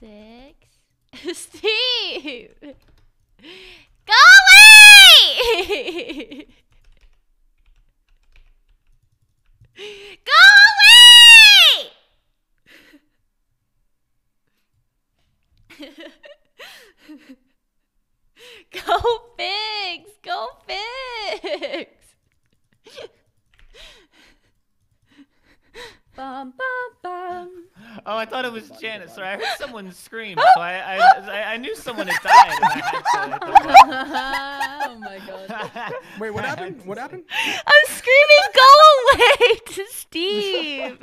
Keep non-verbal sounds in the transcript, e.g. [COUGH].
six. [LAUGHS] Steve! Go away! [LAUGHS] Go away! [LAUGHS] Go fix! Go fix! Oh, I thought it was Janice. Sorry, I heard someone scream, [LAUGHS] so I I, I, I knew someone had died. And I had to hit oh my god. [LAUGHS] Wait, what [LAUGHS] happened? What happened? I'm screaming, go away to Steve!